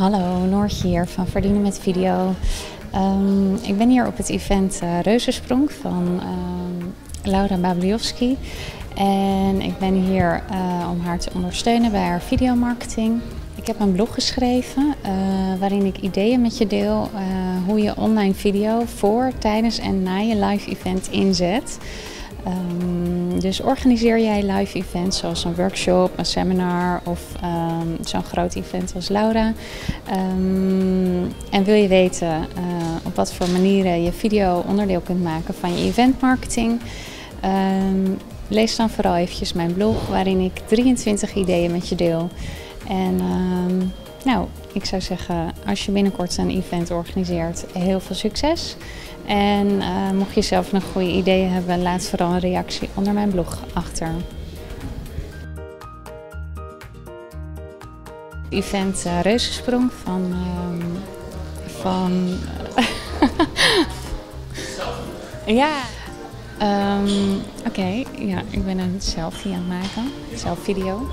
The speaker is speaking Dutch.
Hallo, Noortje hier van Verdienen met Video. Ehm, ik ben hier op het event uh, Reuzensprong van ehm, Laura Babliowski. En ik ben hier uh, om haar te ondersteunen bij haar videomarketing. Ik heb een blog geschreven uh, waarin ik ideeën met je deel hoe je online video voor, tijdens en na je live event inzet. Um, dus organiseer jij live events zoals een workshop, een seminar of um, zo'n groot event als Laura. Um, en wil je weten uh, op wat voor manieren je video onderdeel kunt maken van je eventmarketing? lees dan vooral eventjes mijn blog waarin ik 23 ideeën met je deel. En nou, ik zou zeggen, als je binnenkort een event organiseert, heel veel succes. En uh, mocht je zelf nog goede ideeën hebben, laat vooral een reactie onder mijn blog achter. Event uh, Reuzensprong van. Uh, van ja. Um, Oké, ja, ik ben een selfie aan het maken, self video.